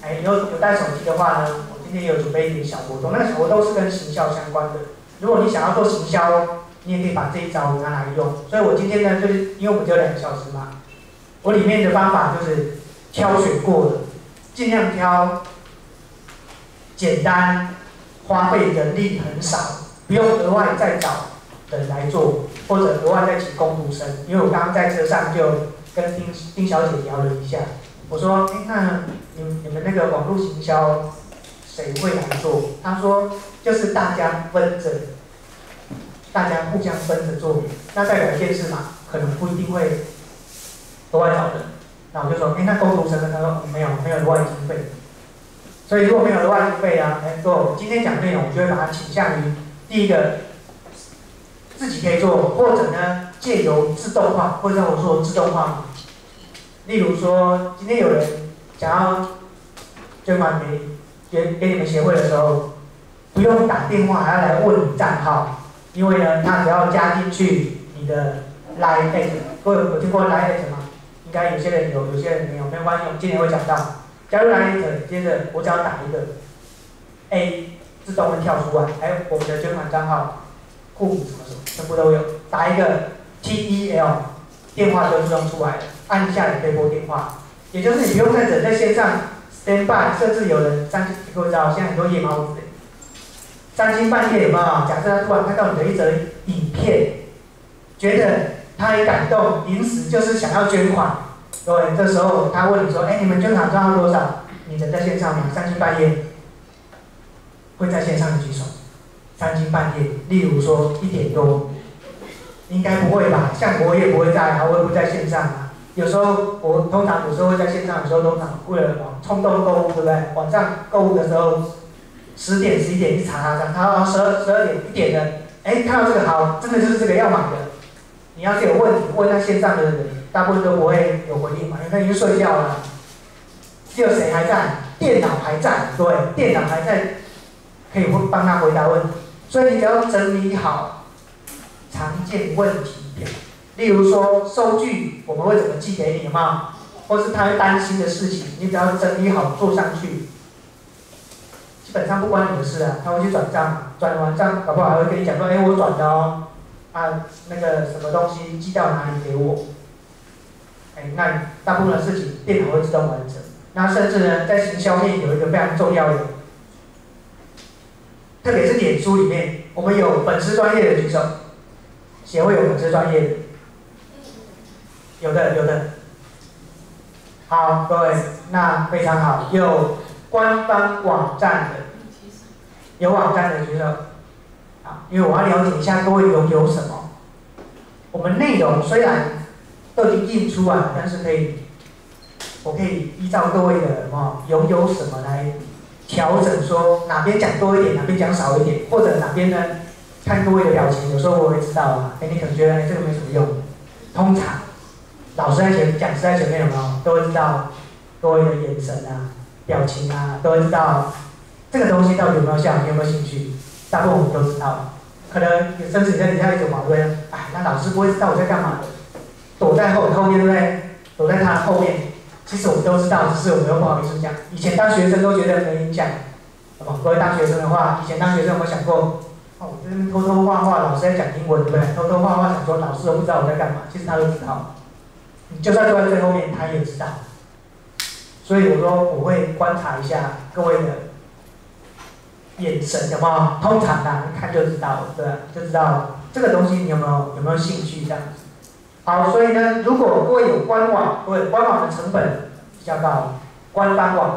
哎，有有带手机的话呢，我今天也有准备一点小活动，那个小活动是跟行销相关的。如果你想要做行销，你也可以把这一招拿来用。所以我今天呢，就是因为我们只有两个小时嘛，我里面的方法就是挑选过的，尽量挑简单、花费人力很少、不用额外再找人来做，或者额外再请工读生。因为我刚刚在车上就跟丁丁小姐聊了一下，我说：“哎，那你你们那个网络行销谁会来做？”他说：“就是大家分着，大家互相分着做。那代表一件事嘛，可能不一定会额外找人。那我就说：“哎，那工读生呢？”他说：“没有，没有额外经费。”所以如果没有额外经费啊，哎，做今天讲内容，我就会把它倾向于第一个自己可以做，或者呢借由自动化，或者我说自动化。例如说，今天有人想要捐款给给给你们协会的时候，不用打电话还要来问你账号，因为呢，他只要加进去你的 Line，各位有听过 Line 吗？应该有些人有，有些人没有，没有关系，我今天会讲到。加入 Line，接着我只要打一个 A，自动会跳出来，还有我们的捐款账号、户口什么什么，全部都有。打一个 TEL，电话就自动出来了，按一下也可以拨电话。也就是你不用再等在线上 stand by，甚至有人三，各位知道现在很多夜猫子，三更半夜有没有？假设他突然看到你的一则影片，觉得他很感动，临时就是想要捐款。各位，这时候他问你说：“哎，你们捐款赚到多少？”你人在线上吗？三更半夜会在线上举手。三更半夜，例如说一点多，应该不会吧？像我也不会在，我也不在线上啊。有时候我通常有时候会在线上，有时候通常为了往冲动购物，对不对？晚上购物的时候，十点十一点一查查查，查到十二十二点一点的，哎，看到这个好，真的就是这个要买的。你要是有问题问那线上的人。大部分都不会有回应嘛，因为已经睡觉了。只有谁还在？电脑还在，对，电脑还在，可以帮他回答问题。所以你要整理好常见问题，例如说收据我们会怎么寄给你嘛，或是他会担心的事情，你只要整理好做上去，基本上不关你的事啊，他会去转账，转完账搞不好还会跟你讲说，哎，我转的哦，啊，那个什么东西寄到哪里给我。那大部分的事情电脑会自动完成。那甚至呢，在行销面有一个非常重要的，特别是脸书里面，我们有粉丝专业的举手，协会有粉丝专业的，有的有的。好，各位，那非常好，有官方网站的，有网站的举手。啊，因为我要了解一下各位有有什么，我们内容虽然。都已经印出来，但是可以，我可以依照各位的什么拥有什么来调整，说哪边讲多一点，哪边讲少一点，或者哪边呢？看各位的表情，有时候我会知道啊。哎，你可能觉得这个没什么用。通常老师在前讲师在前面有没有都会知道各位的眼神啊、表情啊，都会知道这个东西到底有没有效，你有没有兴趣？大部分我们都知道。可能有甚至你在底下一种矛盾，哎，那老师不会知道我在干嘛的。躲在后后面，对不对？躲在他后面。其实我们都知道，只是我们又不好意思讲。以前当学生都觉得没影响，好吧？各位当学生的话，以前当学生有没有想过？哦，我在那边偷偷画画，老师在讲英文，对不对？偷偷画画，想说老师都不知道我在干嘛。其实他都知道。你就算坐在最后面，他也知道。所以我说我会观察一下各位的眼神，有没有？通常的，一看就知道了，对就知道这个东西你有没有有没有兴趣这样子。好，所以呢，如果各位有官网，各位官网的成本比较高，官方网。